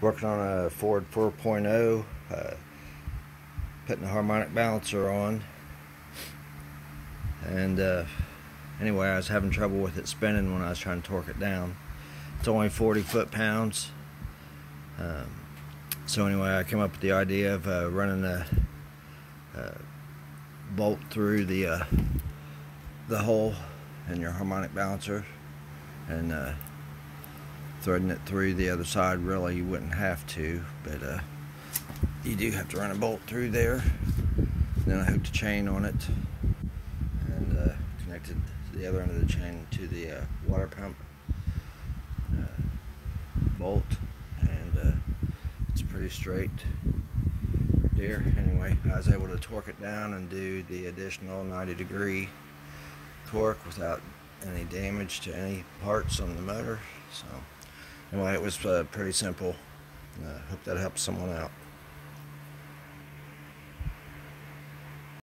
working on a Ford 4.0, uh, putting the harmonic balancer on. And uh, anyway, I was having trouble with it spinning when I was trying to torque it down. It's only 40 foot pounds. Um, so anyway, I came up with the idea of uh, running a, a, bolt through the uh, the hole in your harmonic balancer and uh, threading it through the other side. Really, you wouldn't have to, but uh, you do have to run a bolt through there. Then I hooked a chain on it and uh, connected the other end of the chain to the uh, water pump uh, bolt, and uh, it's pretty straight there. Anyway, I was able to torque it down and do the additional 90 degree torque without any damage to any parts on the motor. So anyway, it was uh, pretty simple. Uh, hope that helps someone out.